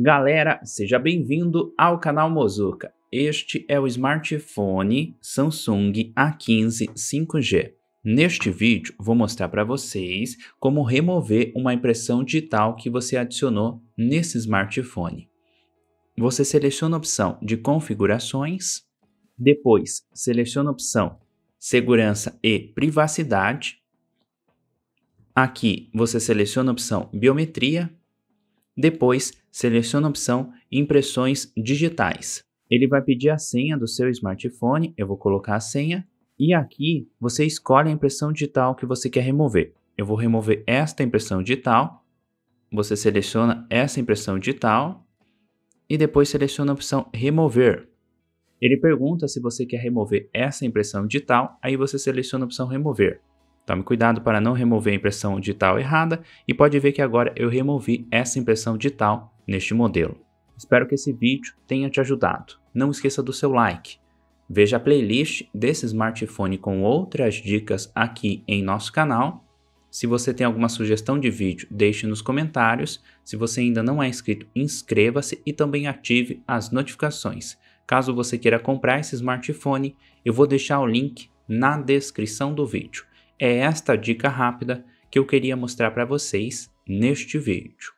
Galera, seja bem-vindo ao canal Mozuka. Este é o smartphone Samsung A15 5G. Neste vídeo, vou mostrar para vocês como remover uma impressão digital que você adicionou nesse smartphone. Você seleciona a opção de configurações, depois seleciona a opção segurança e privacidade. Aqui você seleciona a opção biometria, depois seleciona a opção impressões digitais. Ele vai pedir a senha do seu smartphone, eu vou colocar a senha, e aqui você escolhe a impressão digital que você quer remover. Eu vou remover esta impressão digital, você seleciona essa impressão digital e depois seleciona a opção remover. Ele pergunta se você quer remover essa impressão digital, aí você seleciona a opção remover. Tome cuidado para não remover a impressão digital errada e pode ver que agora eu removi essa impressão digital neste modelo. Espero que esse vídeo tenha te ajudado. Não esqueça do seu like. Veja a playlist desse smartphone com outras dicas aqui em nosso canal. Se você tem alguma sugestão de vídeo, deixe nos comentários. Se você ainda não é inscrito, inscreva-se e também ative as notificações. Caso você queira comprar esse smartphone, eu vou deixar o link na descrição do vídeo. É esta dica rápida que eu queria mostrar para vocês neste vídeo.